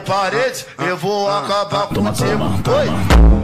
parede, eu vou acabar contigo. Oi!